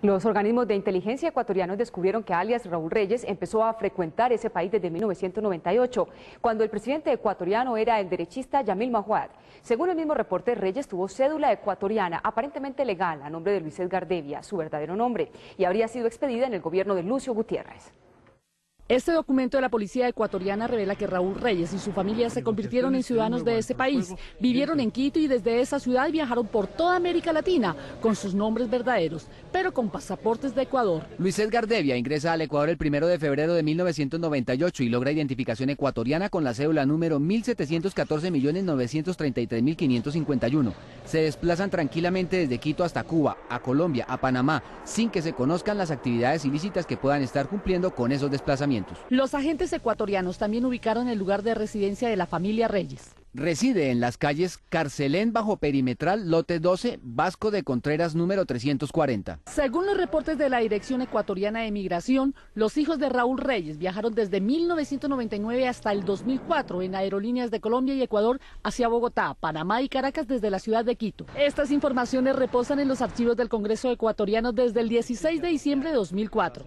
Los organismos de inteligencia ecuatorianos descubrieron que alias Raúl Reyes empezó a frecuentar ese país desde 1998, cuando el presidente ecuatoriano era el derechista Yamil Mahuad. Según el mismo reporte, Reyes tuvo cédula ecuatoriana aparentemente legal a nombre de Luis Edgar Devia, su verdadero nombre, y habría sido expedida en el gobierno de Lucio Gutiérrez. Este documento de la policía ecuatoriana revela que Raúl Reyes y su familia se convirtieron en ciudadanos de ese país, vivieron en Quito y desde esa ciudad viajaron por toda América Latina con sus nombres verdaderos, pero con pasaportes de Ecuador. Luis Edgar Devia ingresa al Ecuador el primero de febrero de 1998 y logra identificación ecuatoriana con la cédula número 1714.933.551. Se desplazan tranquilamente desde Quito hasta Cuba, a Colombia, a Panamá, sin que se conozcan las actividades ilícitas que puedan estar cumpliendo con esos desplazamientos. Los agentes ecuatorianos también ubicaron el lugar de residencia de la familia Reyes. Reside en las calles Carcelén bajo perimetral, lote 12, Vasco de Contreras número 340. Según los reportes de la Dirección Ecuatoriana de Migración, los hijos de Raúl Reyes viajaron desde 1999 hasta el 2004 en aerolíneas de Colombia y Ecuador hacia Bogotá, Panamá y Caracas desde la ciudad de Quito. Estas informaciones reposan en los archivos del Congreso ecuatoriano desde el 16 de diciembre de 2004.